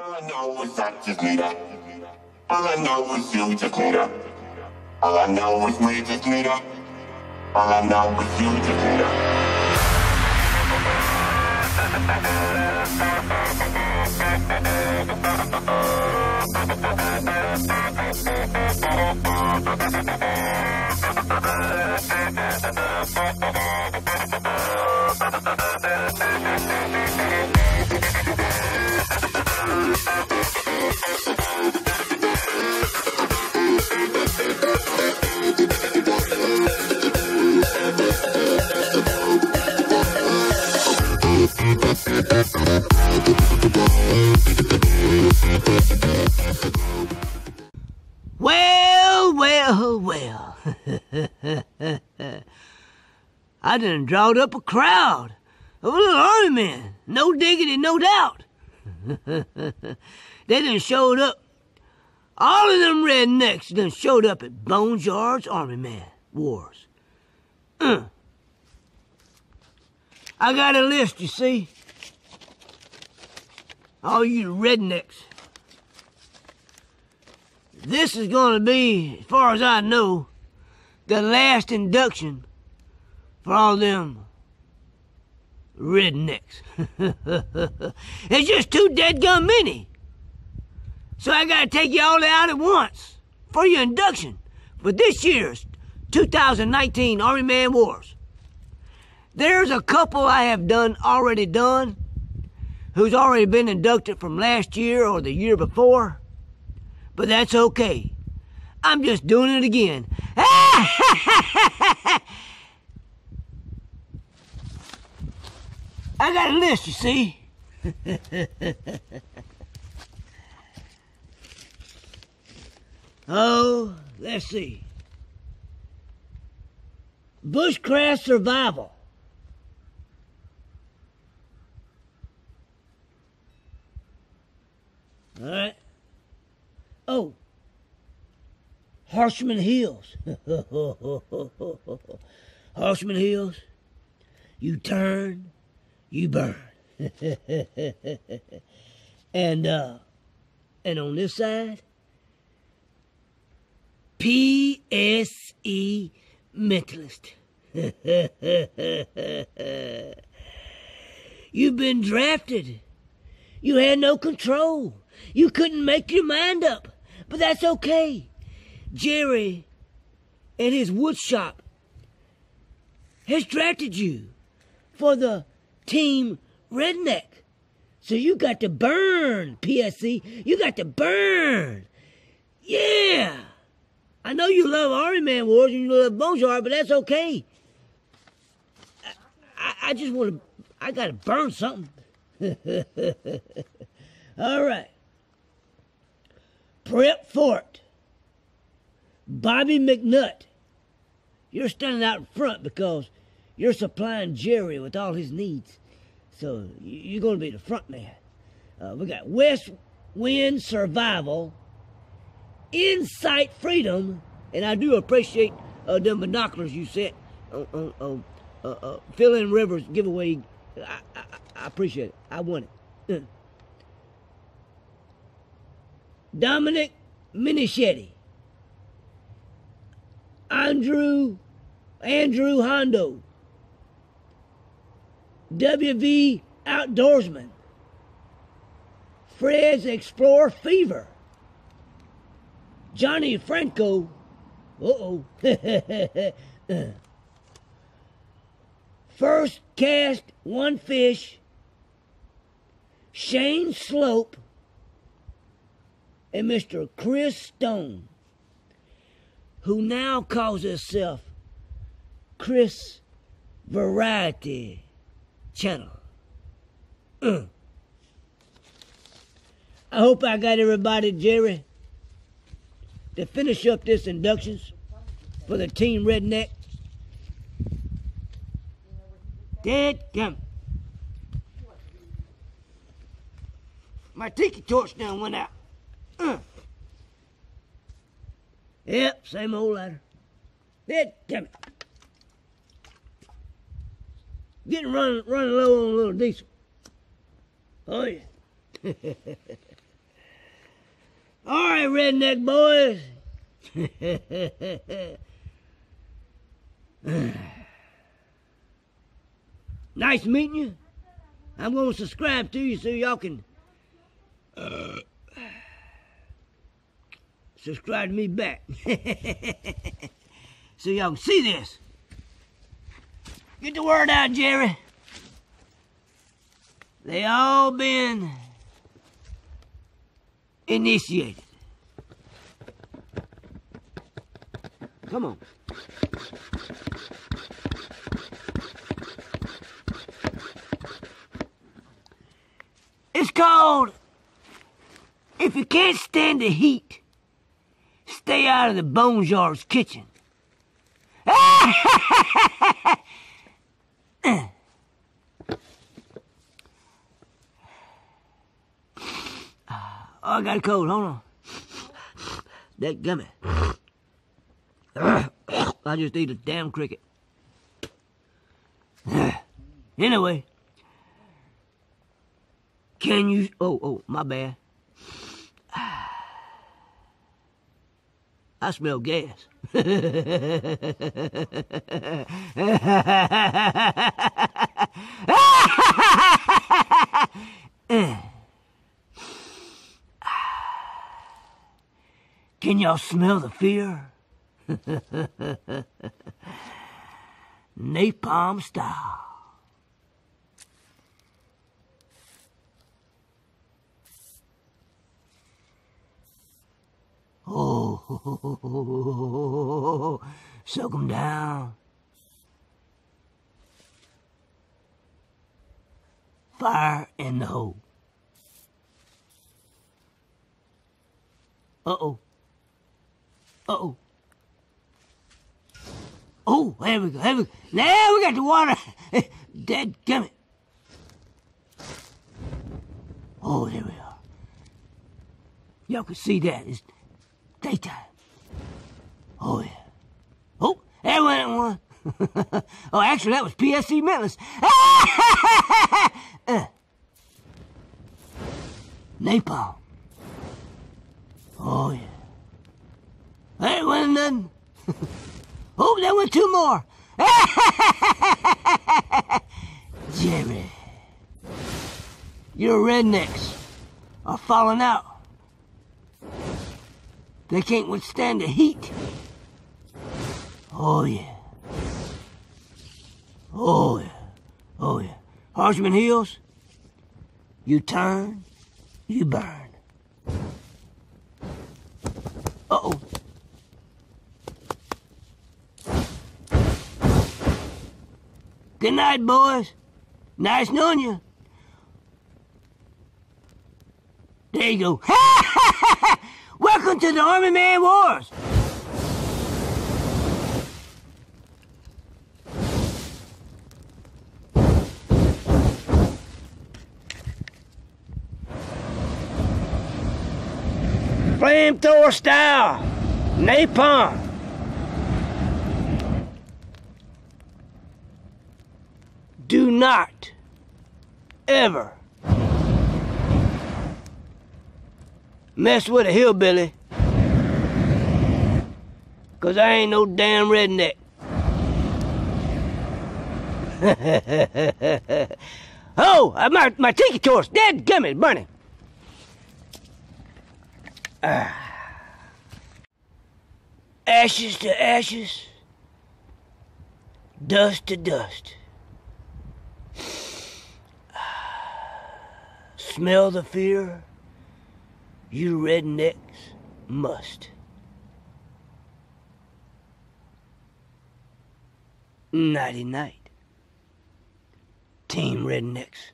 All I know is I just need her. All I know is you just need her. All I know is we just need her. All I know is you just need her. I done drawed up a crowd of little army men. No diggity, no doubt. they done showed up. All of them rednecks done showed up at Bones Yard's Army Man Wars. Uh. I got a list, you see. All you rednecks. This is going to be, as far as I know, the last induction for all them rednecks. it's just too dead gum many. So I got to take you all out at once for your induction for this year's 2019 Army Man Wars. There's a couple I have done already done who's already been inducted from last year or the year before but that's okay. I'm just doing it again. I got a list, you see. oh, let's see. Bushcraft survival. All right. Oh, Harshman Hills. Harshman Hills, you turn, you burn. and uh and on this side, PSE Mentalist. You've been drafted. You had no control. You couldn't make your mind up. But that's okay. Jerry and his wood shop has drafted you for the team redneck. So you got to burn, PSE. You got to burn. Yeah. I know you love Army Man Wars and you love Boneyard, but that's okay. I, I, I just want to, I got to burn something. All right. Prepforit. Bobby McNutt. You're standing out in front because you're supplying Jerry with all his needs. So you're going to be the front man. Uh, we got West Wind Survival, Insight Freedom, and I do appreciate uh, them binoculars you sent on, on, on uh, uh, Rivers giveaway. I, I, I appreciate it. I want it. Dominic Minischetti, Andrew Andrew Hondo, WV Outdoorsman, Fred's Explorer Fever, Johnny Franco, uh oh, First Cast One Fish, Shane Slone, and Mr. Chris Stone, who now calls himself Chris Variety Channel. Uh. I hope I got everybody, Jerry, to finish up this inductions for the Team Redneck. Dead gum. My tiki torch down went out. Uh. Yep, same old ladder. Dead damn it. Getting running running low on a little diesel. Oh yeah. All right, redneck boys. nice meeting you. I'm going to subscribe to you so y'all can uh, subscribe to me back. so y'all can see this. Get the word out, Jerry. They all been initiated. Come on. It's called If You Can't Stand the Heat, Stay Out of the Boneyard's Kitchen. Oh, I got a cold. Hold on. That gummy. I just ate a damn cricket. Anyway, can you? Oh, oh, my bad. I smell gas. Can y'all smell the fear? Napalm style. Oh, soak 'em down. Fire in the hole. Uh-oh. Uh-oh. Oh, there we go. There we go. Now we got the water. Dead gummit. Oh, there we are. Y'all can see that. It's daytime. Oh, yeah. Oh, there went one. oh, actually, that was PSE Mentless. uh. Napalm. Oh, yeah. That nothing. oh, there went two more. Jerry, your rednecks are falling out. They can't withstand the heat. Oh, yeah. Oh, yeah. Oh, yeah. Harshman Hills, you turn, you burn. Uh-oh. Good night, boys. Nice knowing you. There you go. Welcome to the Army Man Wars. Flamethrower style. Napalm. Do not ever mess with a hillbilly. Cause I ain't no damn redneck. oh, uh, my, my tiki torch, dead gummit, burning. Ah. Ashes to ashes, dust to dust. Smell the fear? You rednecks must. Nighty night. Team Rednecks.